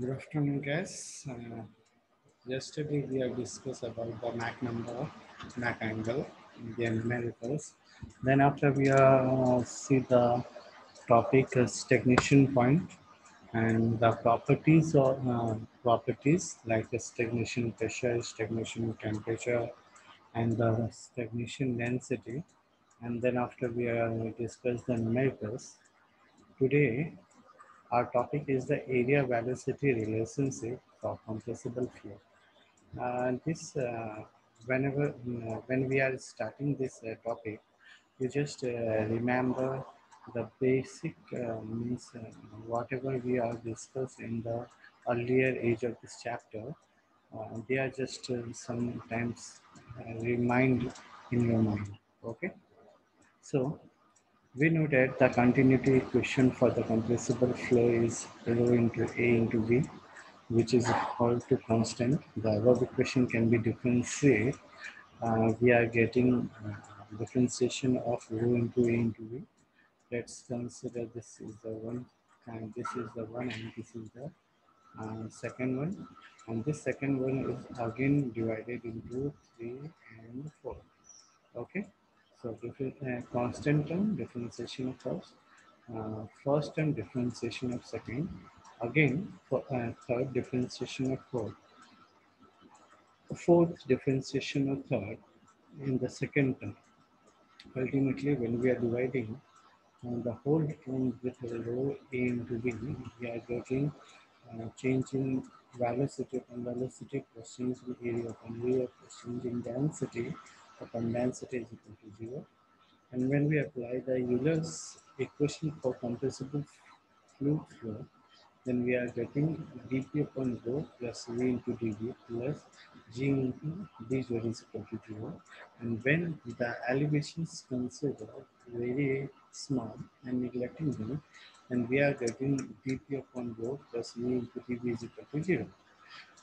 Good afternoon, guys. Uh, yesterday we have discussed about the Mach number, Mach angle, the numericals. Then after we uh, see the topic as stagnation point and the properties or uh, properties like the stagnation pressure, stagnation temperature, and the stagnation density. And then after we uh, discuss the numericals, today our topic is the area velocity relationship for compressible flow. And this, uh, whenever, uh, when we are starting this uh, topic, you just uh, remember the basic uh, means whatever we are discussed in the earlier age of this chapter, they are just sometimes remind in your mind, okay? So we know that the continuity equation for the compressible flow is rho into A into V, which is equal to constant. The above equation can be differentiated. Uh, we are getting uh, differentiation of rho into A into V. Let's consider this is the one, and this is the one, and this is the uh, second one. And this second one is again divided into three and four. Okay. So constant term differentiation of first, uh, first term differentiation of second, again for uh, third differentiation of fourth, fourth differentiation of third in the second term. Ultimately, when we are dividing uh, the whole term with rho a into b, we are getting uh, changing velocity upon velocity plus changing area upon area plus changing density upon density is equal to zero. And when we apply the Euler's equation for compressible fluid flow, then we are getting dp upon rho plus v into dv plus g into d0 is equal to 0. And when the elevations considered very small and neglecting them, then we are getting dp upon rho plus v into dv is equal to 0.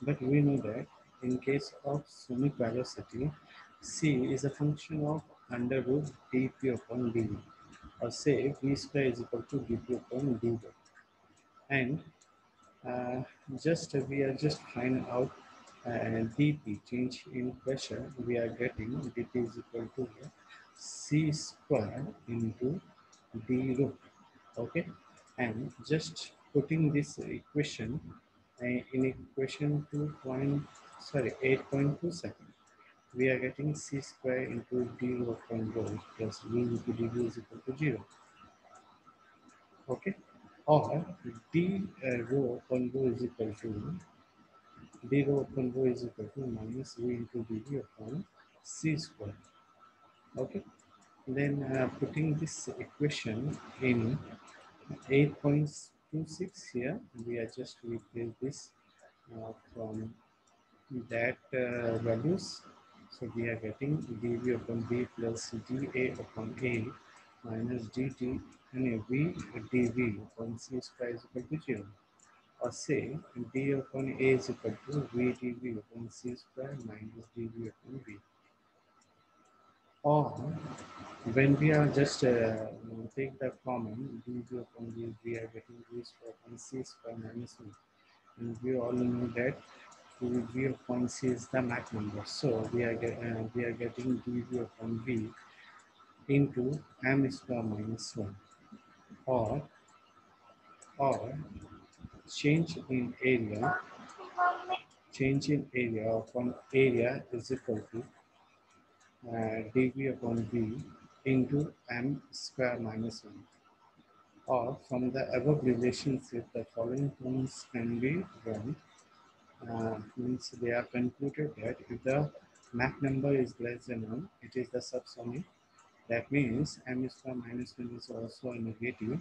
But we know that in case of sonic velocity, C is a function of under root dp upon dv or say v square is equal to dp upon dv. And uh, just uh, we are just find out uh, dp change in pressure we are getting dp is equal to c square into d root. Okay? And just putting this equation uh, in equation 2 point sorry 8.2 second we are getting c square into d rho upon rho plus v into dv is equal to 0. Okay. Or d uh, rho upon rho is equal to d rho upon rho is equal to minus v into dv upon c square. Okay. Then uh, putting this equation in 8.26 here, we are just replace this uh, from that uh, values so we are getting dv upon b plus dA upon a minus dt and v dv upon c square is equal to 0. Or say d upon a is equal to v dv upon c square minus dv upon b Or when we are just uh, take the common dv upon v, we are getting v square upon c square minus v. And we all know that dv upon c is the Mach number. So we are, get, uh, we are getting dv upon v into m square minus 1 or or change in area change in area upon area is equal to uh, dv upon v into m square minus 1 or from the above relationship the following terms can be drawn uh, means they are concluded that if the Mach number is less than 1, it is the subsonic. That means m square minus 1 is also a negative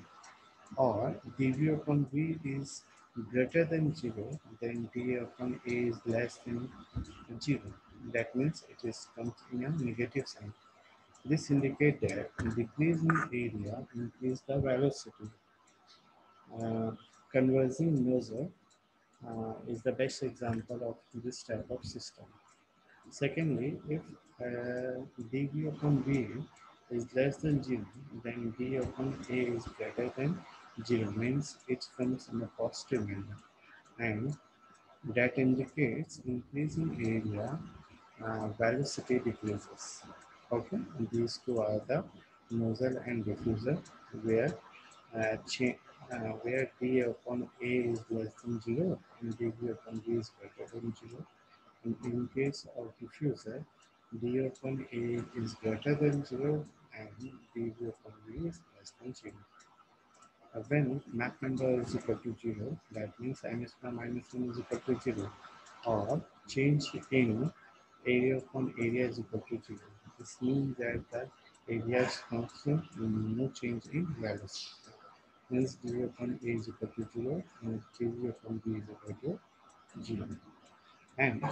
or dv upon v is greater than 0, then d upon a is less than 0. That means it is comes in a negative sign. This indicates that decrease in area increase the velocity. Uh, conversing measure uh, is the best example of this type of system. Secondly, if uh, dv upon v is less than 0, then d upon a is greater than 0, means it comes in a positive manner. and that indicates increasing area uh, velocity decreases. Okay, these two are the nozzle and diffuser where uh, uh, where d upon a is less than 0 and dv upon b is greater than 0. And in case of diffuser, d upon a is greater than 0 and dv upon b is less than 0. Uh, when Mach number is equal to 0, that means m square minus 1 is equal to 0 or change in area upon area is equal to 0. This means that the area is constant, no change in velocity. Hence, d upon a is equal to 0 and dv upon b is equal to 0. And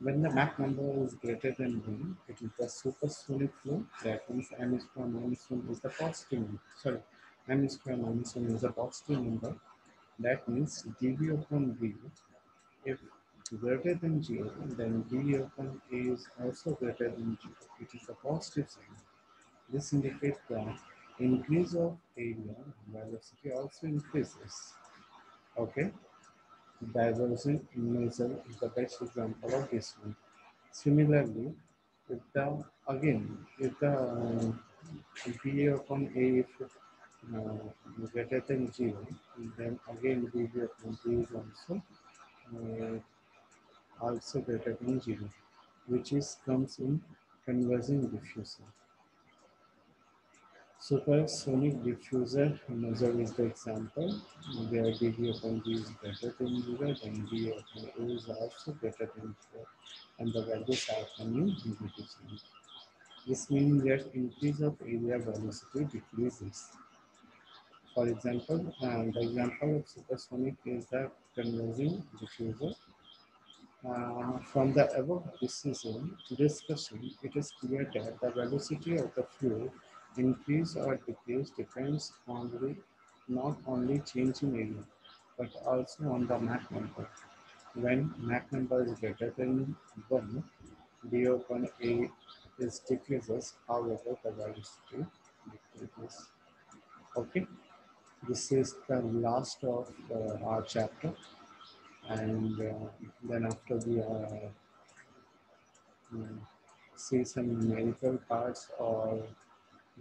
when the Mach number is greater than 1, it is the supersonic flow. That means m square minus 1 is the positive number. Sorry, m square minus 1 is a positive number. That means dv upon b, if greater than 0, then dv upon a is also greater than 0. It is a positive sign. This indicates that increase of area velocity also increases. Okay. Divergent nozzle is the best example of this one. Similarly, if the again if the uh, dV upon A if uh, greater than zero, then again dV upon B is also uh, also greater than zero, which is comes in converging diffuser. Supersonic diffuser nozzle is the example where dV upon is greater than 0 then V upon is also greater than 4 and the values are in reducing. This means that increase of area velocity decreases. For example, um, the example of supersonic is the converging diffuser. Uh, from the above discussion, discussion, it is clear that the velocity of the fluid increase or decrease depends on the not only change in area, but also on the Mach number. When Mach number is greater than 1, d upon a is decreases, however, the velocity decreases. Okay, this is the last of uh, our chapter, and uh, then after we uh, see some numerical parts or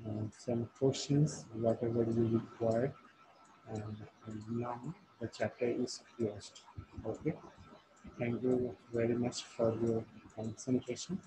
Uh, some questions, whatever you require. And, and now the chapter is closed. Okay. Thank you very much for your concentration.